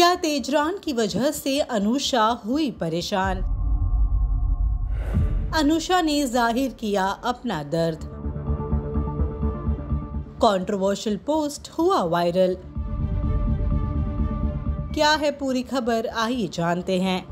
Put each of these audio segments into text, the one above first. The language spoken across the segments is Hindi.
क्या तेजरान की वजह से अनुषा हुई परेशान? अनुषा ने ज़ाहिर किया अपना दर्द। कंट्रोवर्शियल पोस्ट हुआ वायरल क्या है पूरी खबर? आइए जानते हैं।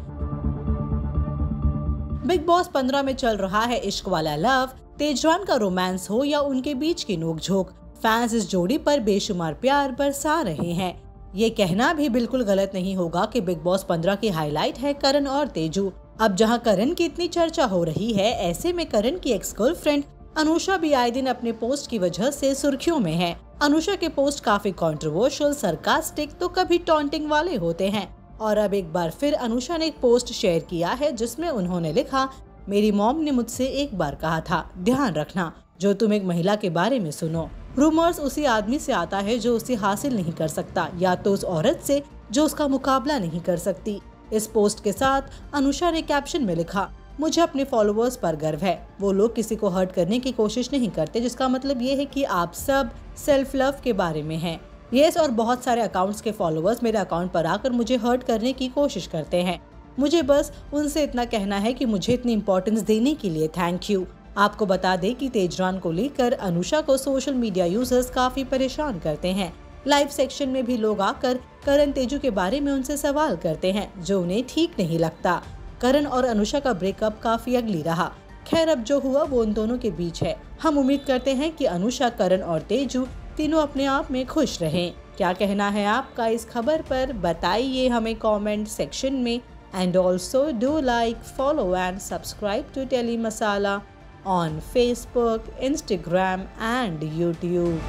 बिग बॉस 15 में चल रहा है इश्क वाला लव। तेजरान का रोमांस हो या उनके बीच की नोकझोंक? फैंस इस जोड़ी पर बेशुमार प्यार बरसा रहे हैं। ये कहना भी बिल्कुल गलत नहीं होगा कि बिग बॉस 15 की हाईलाइट है करण और तेजू। अब जहाँ करण की इतनी चर्चा हो रही है, ऐसे में करण की एक्स गर्लफ्रेंड अनुषा भी आए दिन अपने पोस्ट की वजह से सुर्खियों में है। अनुषा के पोस्ट काफ़ी कंट्रोवर्शियल सरकास्टिक तो कभी टॉन्टिंग वाले होते हैं। और अब एक बार फिर अनुषा ने एक पोस्ट शेयर किया है, जिसमें उन्होंने लिखा, मेरी मॉम ने मुझसे एक बार कहा था, ध्यान रखना, जो तुम एक महिला के बारे में सुनो। रूमर्स उसी आदमी से आता है जो उसे हासिल नहीं कर सकता, या तो उस औरत से जो उसका मुकाबला नहीं कर सकती। इस पोस्ट के साथ अनुषा ने कैप्शन में लिखा, मुझे अपने फॉलोअर्स पर गर्व है। वो लोग किसी को हर्ट करने की कोशिश नहीं करते, जिसका मतलब ये है कि आप सब सेल्फ लव के बारे में हैं। यस और बहुत सारे अकाउंट्स के फॉलोअर्स मेरे अकाउंट पर आकर मुझे हर्ट करने की कोशिश करते हैं। मुझे बस उनसे इतना कहना है कि मुझे इतनी इम्पोर्टेंस देने के लिए थैंक यू आपको बता दें कि तेजरान को लेकर अनुषा को सोशल मीडिया यूज़र्स काफ़ी परेशान करते हैं। लाइव सेक्शन में भी लोग आकर करण तेजू के बारे में उनसे सवाल करते हैं, जो उन्हें ठीक नहीं लगता। करण और अनुषा का ब्रेकअप काफ़ी अगली रहा। खैर, अब जो हुआ, वो उन दोनों के बीच है। हम उम्मीद करते हैं कि अनुषा, करण और तेजू तीनों अपने आप में खुश रहें। क्या कहना है आपका इस खबर पर? बताइए हमें कमेंट सेक्शन में। And also do like follow and subscribe to Telly Masala on Facebook, Instagram, and YouTube.